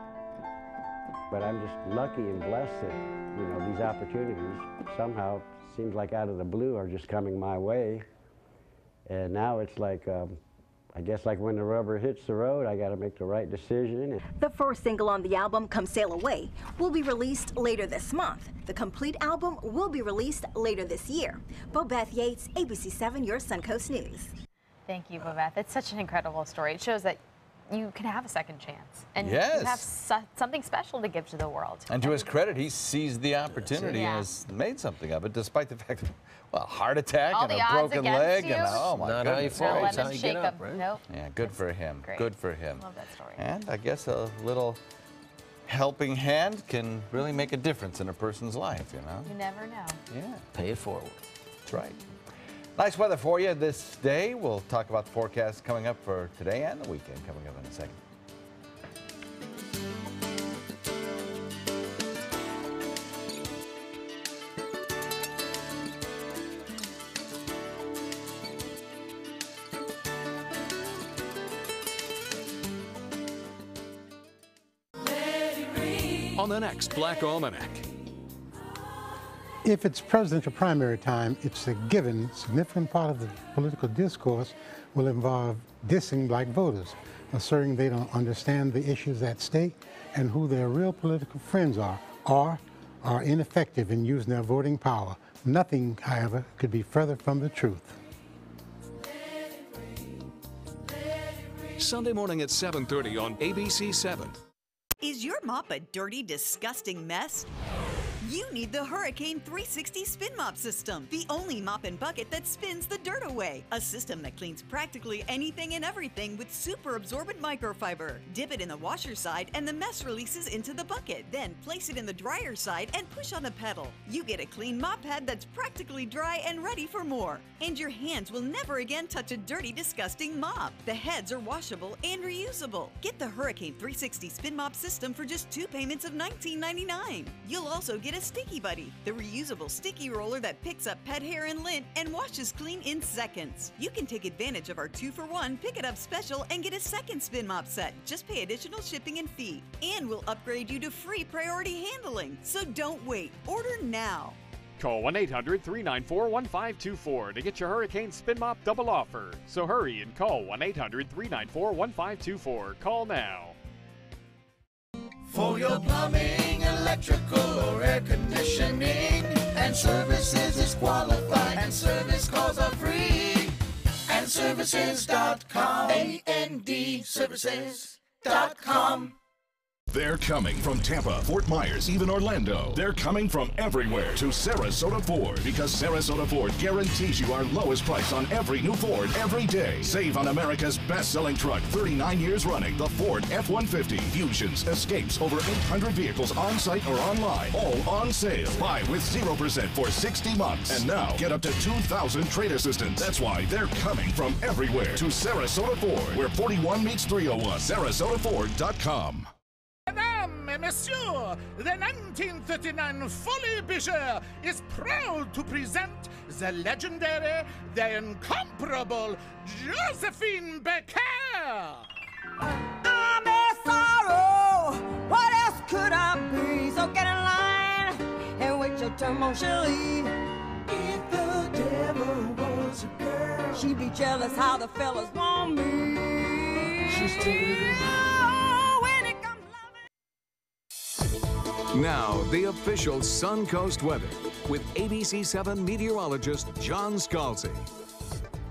but I'm just lucky and blessed that, you know, these opportunities somehow seems like out of the blue are just coming my way. And now it's like, um, I guess like when the rubber hits the road, I got to make the right decision. The first single on the album, Come Sail Away, will be released later this month. The complete album will be released later this year. Bobeth Yates, ABC7, your Suncoast News. Thank you, Bobeth. It's such an incredible story. It shows that you can have a second chance and Yes. you have so- something special to give to the world. And to his credit, he seized the opportunity Yeah. and has made something of it, despite the fact that, well, heart attack All and a broken leg. you. And, oh, my Not how you goodness. fall, Don't how him you shake get up, up. right? Nope. Yeah, good for him. great. Good for him. Love that story. And I guess a little helping hand can really make a difference in a person's life, you know? You never know. Yeah. Pay it forward. That's right. Nice weather for you this day. We'll talk about the forecast coming up for today and the weekend coming up in a second. On the next Black Almanac. If it's presidential primary time, it's a given significant part of the political discourse will involve dissing black voters, asserting they don't understand the issues at stake and who their real political friends are, or are ineffective in using their voting power. Nothing, however, could be further from the truth. Sunday morning at 7:30 on ABC 7. Is your mop a dirty, disgusting mess? You need the Hurricane 360 Spin Mop System, the only mop and bucket that spins the dirt away. A system that cleans practically anything and everything with super absorbent microfiber. Dip it in the washer side and the mess releases into the bucket. Then place it in the dryer side and push on the pedal. You get a clean mop pad that's practically dry and ready for more. And your hands will never again touch a dirty, disgusting mop. The heads are washable and reusable. Get the Hurricane 360 Spin Mop System for just two payments of $19.99. You'll also get a Sticky Buddy, the reusable sticky roller that picks up pet hair and lint and washes clean in seconds. You can take advantage of our two for one pick it up special and get a second spin mop set. Just pay additional shipping and fee. And we'll upgrade you to free priority handling. So don't wait. Order now. Call 1 800 394 1524 to get your Hurricane Spin Mop double offer. So hurry and call 1 800 394 1524. Call now. For your plumbing, electrical, or air conditioning, and services is qualified, and service calls are free. And services.com. A-N-D services.com. They're coming from Tampa, Fort Myers, even Orlando. They're coming from everywhere to Sarasota Ford because Sarasota Ford guarantees you our lowest price on every new Ford every day. Save on America's best-selling truck, 39 years running, the Ford F-150. Fusions, Escapes, over 800 vehicles on site or online, all on sale. Buy with 0% for 60 months. And now, get up to 2,000 trade assistance. That's why they're coming from everywhere to Sarasota Ford, where 41 meets 301. SarasotaFord.com. Mesdames et messieurs, the 1939 Folies Bergère is proud to present the legendary, the incomparable Josephine Baker. I'm a sorrow. What else could I be? So get in line and wait your turn, mon chéri. If the devil was a girl, she'd be jealous how the fellas want me. She's too Now, the official Suncoast weather with ABC 7 meteorologist John Scalzi.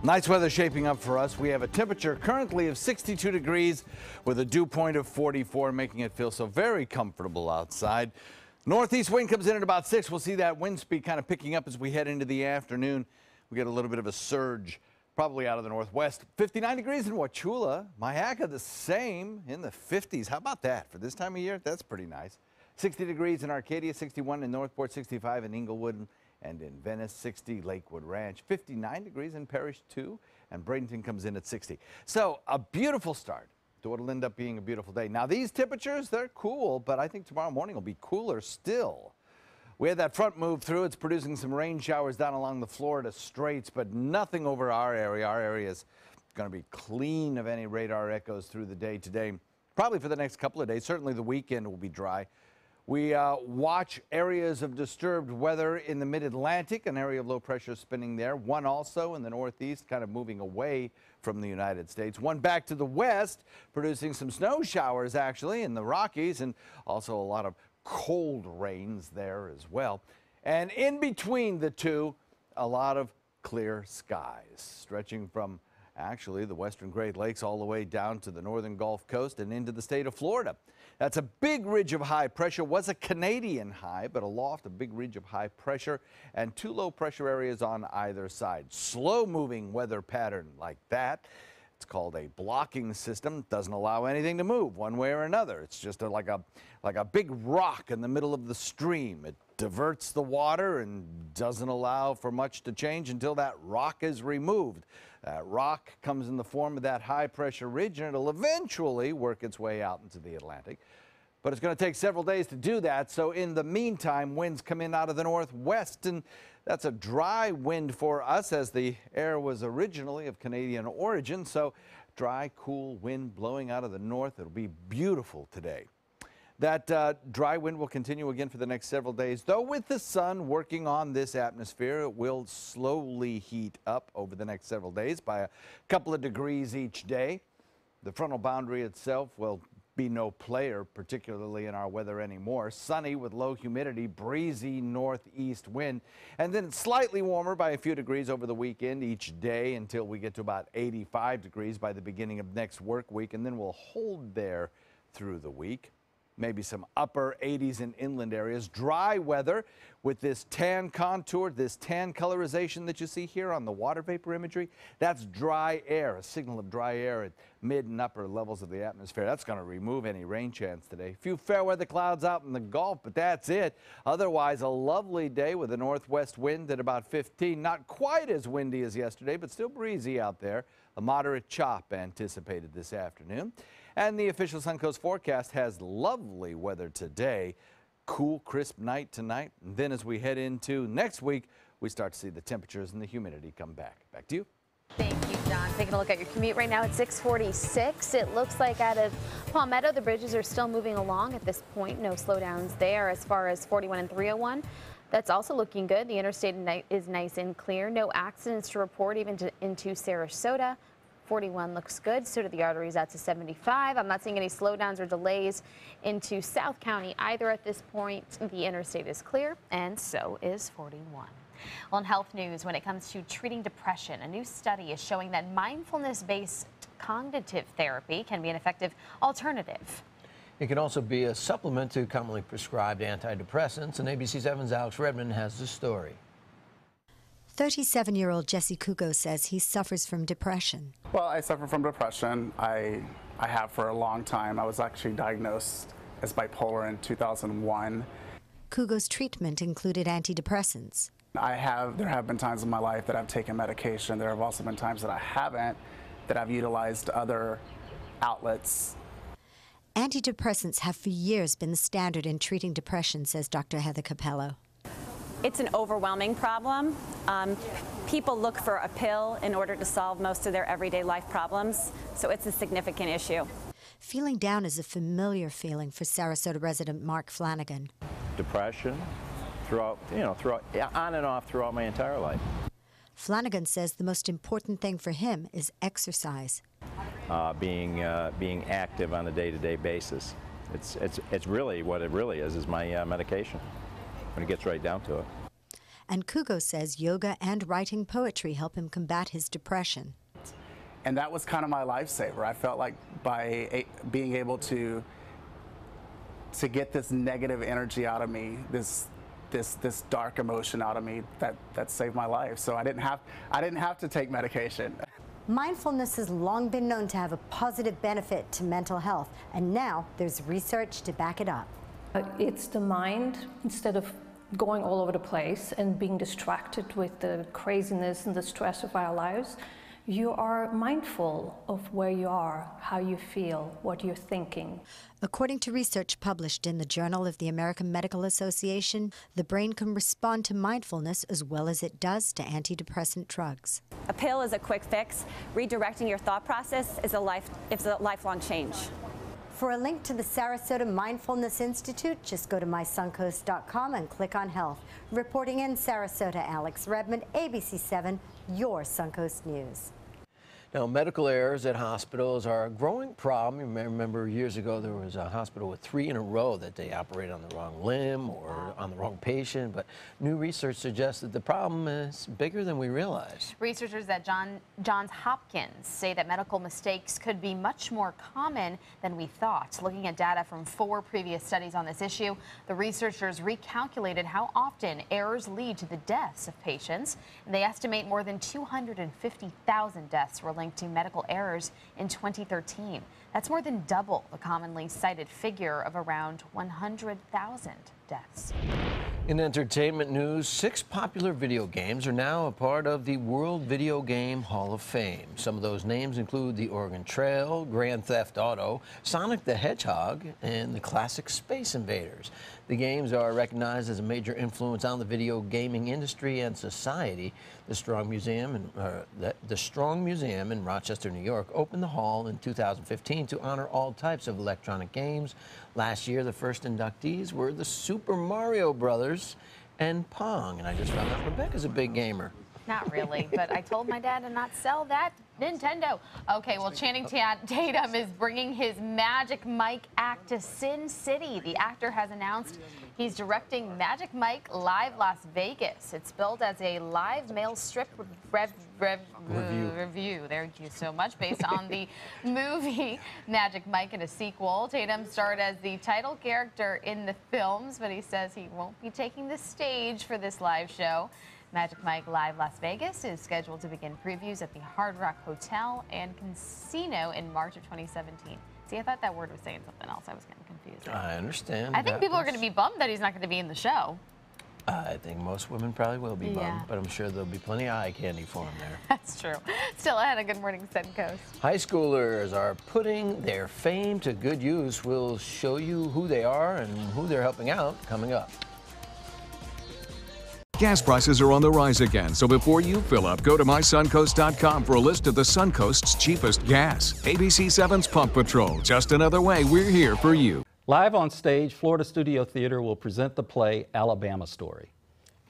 Nice weather shaping up for us. We have a temperature currently of 62 degrees with a dew point of 44, making it feel so very comfortable outside. Northeast wind comes in at about 6. We'll see that wind speed kind of picking up as we head into the afternoon. We get a little bit of a surge, probably out of the northwest. 59 degrees in Wauchula. Myakka the same in the 50s. How about that for this time of year? That's pretty nice. 60 degrees in Arcadia, 61 in Northport, 65 in Englewood and in Venice, 60 Lakewood Ranch, 59 degrees in Parrish 2, and Bradenton comes in at 60. So a beautiful start to what will end up being a beautiful day. Now these temperatures, they're cool, but I think tomorrow morning will be cooler still. We had that front move through. It's producing some rain showers down along the Florida Straits, but nothing over our area. Our area is going to be clean of any radar echoes through the day today. Probably for the next couple of days. Certainly the weekend will be dry. We uh, watch areas of disturbed weather in the mid Atlantic, an area of low pressure spinning there. One also in the northeast, kind of moving away from the United States. One back to the west, producing some snow showers actually in the Rockies, and also a lot of cold rains there as well. And in between the two, a lot of clear skies stretching from actually the western Great Lakes all the way down to the northern Gulf Coast and into the state of Florida. That's a big ridge of high pressure, was a Canadian high, but aloft a big ridge of high pressure and two low pressure areas on either side. Slow moving weather pattern like that. It's called a blocking system. Doesn't allow anything to move one way or another. It's just a, like a like a big rock in the middle of the stream. It diverts the water and doesn't allow for much to change until that rock is removed. That rock comes in the form of that high pressure ridge and it'll eventually work its way out into the Atlantic. But it's going to take several days to do that. So in the meantime, winds come in out of the northwest and that's a dry wind for us as the air was originally of Canadian origin. So dry, cool wind blowing out of the north. It'll be beautiful today. That uh, dry wind will continue again for the next several days, though with the sun working on this atmosphere, it will slowly heat up over the next several days by a couple of degrees each day. The frontal boundary itself will be no player, particularly in our weather anymore. Sunny with low humidity, breezy northeast wind, and then slightly warmer by a few degrees over the weekend each day until we get to about 85 degrees by the beginning of next work week, and then we'll hold there through the week maybe some upper 80s in inland areas. Dry weather with this tan contour, this tan colorization that you see here on the water vapor imagery. That's dry air, a signal of dry air at mid and upper levels of the atmosphere. That's going to remove any rain chance today. A few fair weather clouds out in the Gulf, but that's it. Otherwise, a lovely day with a northwest wind at about 15. Not quite as windy as yesterday, but still breezy out there. A moderate chop anticipated this afternoon. And the official Suncoast forecast has lovely weather today. Cool, crisp night tonight. And then as we head into next week, we start to see the temperatures and the humidity come back. Back to you. Thank you, John. Taking a look at your commute right now at 646. It looks like out of Palmetto, the bridges are still moving along at this point. No slowdowns there as far as 41 and 301. That's also looking good. The interstate is nice and clear. No accidents to report even to, into Sarasota. 41 looks good. So do the arteries out to 75. I'm not seeing any slowdowns or delays into South County either at this point. The interstate is clear, and so is 41. Well, in health news, when it comes to treating depression, a new study is showing that mindfulness-based cognitive therapy can be an effective alternative. It can also be a supplement to commonly prescribed antidepressants, and ABC 7's Alex Redmond has the story. 37 year old Jesse Kugo says he suffers from depression. Well, I suffer from depression. I, I have for a long time. I was actually diagnosed as bipolar in 2001. Kugo's treatment included antidepressants. I have, there have been times in my life that I've taken medication. There have also been times that I haven't, that I've utilized other outlets. Antidepressants have for years been the standard in treating depression, says Dr. Heather Capello. It's an overwhelming problem. Um, people look for a pill in order to solve most of their everyday life problems, so it's a significant issue. Feeling down is a familiar feeling for Sarasota resident Mark Flanagan. Depression throughout, you know, throughout, on and off throughout my entire life. Flanagan says the most important thing for him is exercise. Uh, being, uh, being active on a day-to-day -day basis. It's, it's, it's really what it really is, is my uh, medication when it gets right down to it. And Kugo says yoga and writing poetry help him combat his depression. And that was kind of my lifesaver. I felt like by a, being able to to get this negative energy out of me, this this this dark emotion out of me, that that saved my life. So I didn't have I didn't have to take medication. Mindfulness has long been known to have a positive benefit to mental health, and now there's research to back it up. Uh, it's the mind, instead of going all over the place and being distracted with the craziness and the stress of our lives, you are mindful of where you are, how you feel, what you're thinking. According to research published in the Journal of the American Medical Association, the brain can respond to mindfulness as well as it does to antidepressant drugs. A pill is a quick fix. Redirecting your thought process is a, life, is a lifelong change. For a link to the Sarasota Mindfulness Institute, just go to mysuncoast.com and click on health. Reporting in Sarasota, Alex Redmond, ABC 7, your Suncoast News. Now, medical errors at hospitals are a growing problem. You may remember years ago there was a hospital with three in a row that they operated on the wrong limb or on the wrong patient. But new research suggests that the problem is bigger than we realize. Researchers at John, Johns Hopkins say that medical mistakes could be much more common than we thought. Looking at data from four previous studies on this issue, the researchers recalculated how often errors lead to the deaths of patients. And they estimate more than 250,000 deaths were linked to medical errors in 2013. That's more than double the commonly cited figure of around 100,000 deaths. In entertainment news, six popular video games are now a part of the World Video Game Hall of Fame. Some of those names include the Oregon Trail, Grand Theft Auto, Sonic the Hedgehog, and the classic Space Invaders. The games are recognized as a major influence on the video gaming industry and society. The Strong Museum in, uh, the, the Strong Museum in Rochester, New York, opened the hall in 2015 to honor all types of electronic games. Last year, the first inductees were the Super Mario Brothers and Pong, and I just found out Rebecca's a big gamer. Not really, but I told my dad to not sell that Nintendo. Okay, well, Channing Tatum is bringing his Magic Mike act to Sin City. The actor has announced he's directing Magic Mike Live Las Vegas. It's billed as a live male strip rev, rev, Review. review. Thank you so much. Based on the movie Magic Mike and a sequel. Tatum starred as the title character in the films, but he says he won't be taking the stage for this live show. Magic Mike Live Las Vegas is scheduled to begin previews at the Hard Rock Hotel and Casino in March of 2017. See, I thought that word was saying something else. I was getting confused. I understand. I think people are going to be bummed that he's not going to be in the show. I think most women probably will be bummed, Yeah. but I'm sure there'll be plenty of eye candy for them there. That's true. Still ahead of Good Morning Suncoast. High schoolers are putting their fame to good use. We'll show you who they are and who they're helping out coming up. Gas prices are on the rise again, so before you fill up, go to mysuncoast.com for a list of the Suncoast's cheapest gas. ABC 7's Pump Patrol. Just another way we're here for you. Live on stage, Florida Studio Theater will present the play Alabama Story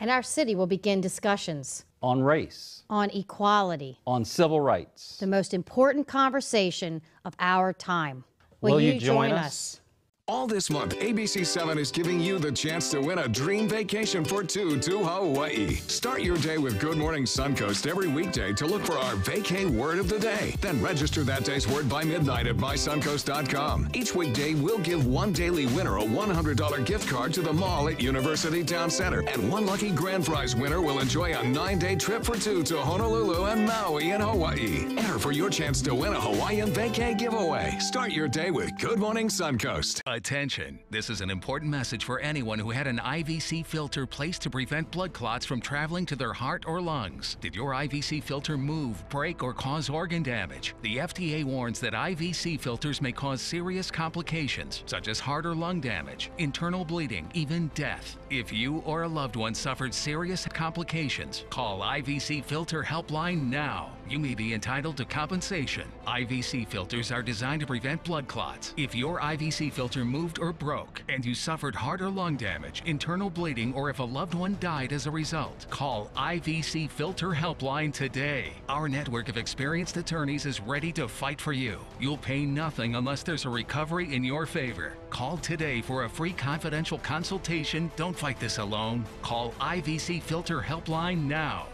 And our city will begin discussions on race, on equality, on civil rights. the most important conversation of our time. Will you join us? All this month, ABC 7 is giving you the chance to win a dream vacation for two to Hawaii. Start your day with Good Morning Suncoast every weekday to look for our vacay word of the day. Then register that day's word by midnight at mysuncoast.com. Each weekday, we'll give one daily winner a $100 gift card to the mall at University Town Center. And one lucky grand prize winner will enjoy a nine day trip for two to Honolulu and Maui in Hawaii. Enter for your chance to win a Hawaiian vacay giveaway. Start your day with Good Morning Suncoast. Attention! This is an important message for anyone who had an IVC filter placed to prevent blood clots from traveling to their heart or lungs. Did your IVC filter move, break, or cause organ damage? The FDA warns that IVC filters may cause serious complications, such as heart or lung damage, internal bleeding, even death. If you or a loved one suffered serious complications, call IVC Filter Helpline now. You may be entitled to compensation. IVC filters are designed to prevent blood clots. If your IVC filter moved or broke and you suffered heart or lung damage, internal bleeding, or if a loved one died as a result, call IVC Filter Helpline today. Our network of experienced attorneys is ready to fight for you. You'll pay nothing unless there's a recovery in your favor. Call today for a free confidential consultation. Don't fight this alone. Call IVC Filter Helpline now.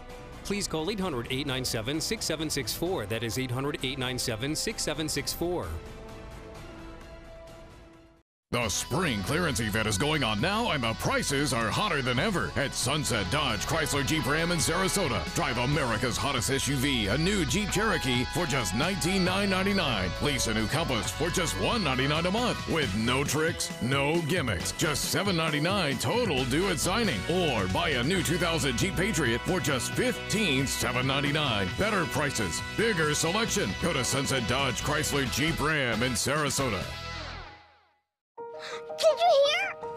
Please call 800 897 6764. That is 800 897 6764. The spring clearance event is going on now, and the prices are hotter than ever at Sunset Dodge Chrysler Jeep Ram in Sarasota. Drive America's hottest SUV, a new Jeep Cherokee, for just $19,999. Lease a new Compass for just 199 a month with no tricks, no gimmicks. Just 799 total due at signing. Or buy a new 2000 Jeep Patriot for just 15,799. Better prices, bigger selection. Go to Sunset Dodge Chrysler Jeep Ram in Sarasota.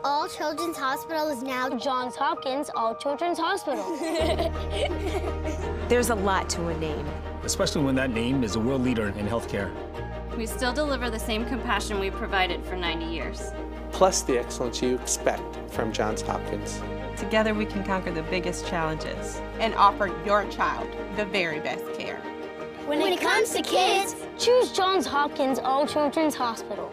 Did you hear? All Children's Hospital is now Johns Hopkins All Children's Hospital. There's a lot to a name. especially when that name is a world leader in healthcare. We still deliver the same compassion we provided for 90 years. plus the excellence you expect from Johns Hopkins. Together we can conquer the biggest challenges and offer your child the very best care. When, it comes to kids, choose Johns Hopkins All Children's Hospital.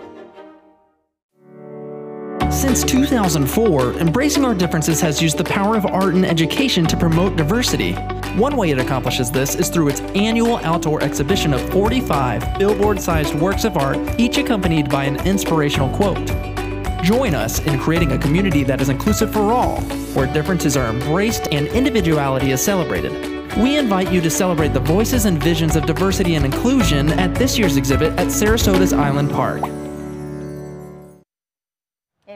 Since 2004, Embracing Our Differences has used the power of art and education to promote diversity. One way it accomplishes this is through its annual outdoor exhibition of 45 billboard sized works of art, each accompanied by an inspirational quote. Join us in creating a community that is inclusive for all, where differences are embraced and individuality is celebrated. We invite you to celebrate the voices and visions of diversity and inclusion at this year's exhibit at Sarasota's Island Park.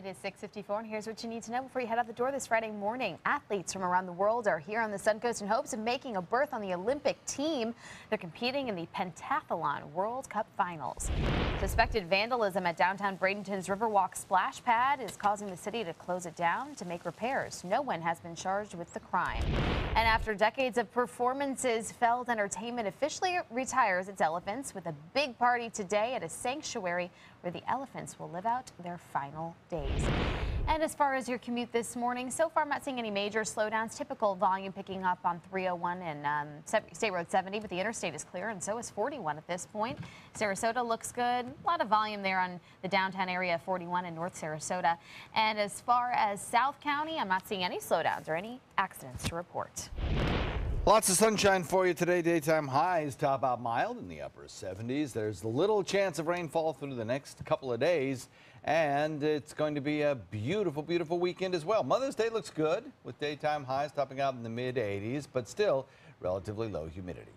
It is 6:54, and here's what you need to know before you head out the door this Friday morning. Athletes from around the world are here on the Suncoast in hopes of making a berth on the Olympic team. They're competing in the Pentathlon World Cup Finals. Suspected vandalism at downtown Bradenton's Riverwalk splash pad is causing the city to close it down to make repairs. No one has been charged with the crime. And after decades of performances, Feld Entertainment officially retires its elephants with a big party today at a sanctuary where the elephants will live out their final days. And as far as your commute this morning, so far I'm not seeing any major slowdowns. Typical volume picking up on 301 and um, State Road 70, but the interstate is clear, and so is 41 at this point. Sarasota looks good. A lot of volume there on the downtown area of 41 in North Sarasota. And as far as South County, I'm not seeing any slowdowns or any accidents to report. Lots of sunshine for you today. Daytime highs top out mild in the upper 70s. There's little chance of rainfall through the next couple of days. And it's going to be a beautiful, beautiful weekend as well. Mother's Day looks good with daytime highs topping out in the mid 80s, but still relatively low humidity.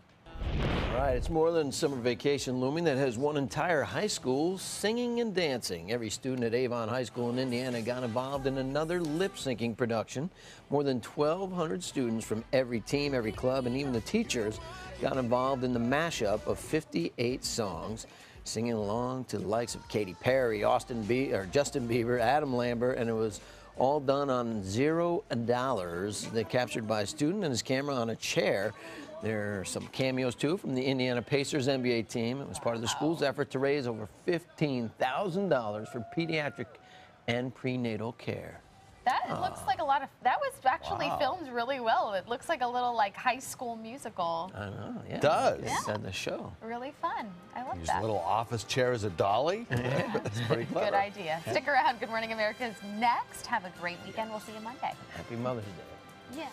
All right, it's more than summer vacation looming that has one entire high school singing and dancing. Every student at Avon High School in Indiana got involved in another lip syncing production. More than 1,200 students from every team, every club, and even the teachers got involved in the mashup of 58 songs, singing along to the likes of Katy Perry, Austin Be- or Justin Bieber, Adam Lambert, and it was all done on zero dollars. They captured by a student and his camera on a chair. There are some cameos too from the Indiana Pacers NBA team. It was part of the school's effort to raise over $15,000 for pediatric and prenatal care. That looks like a lot of. That was actually Wow. filmed really well. It looks like a little like high school musical. I know, yeah. Does. It's at the show. Really fun. I love Use that. a little office chair as a dolly. That's pretty clever. Good idea. Stick around. Good Morning America is next. Have a great weekend. We'll see you Monday. Happy Mother's Day. Yeah.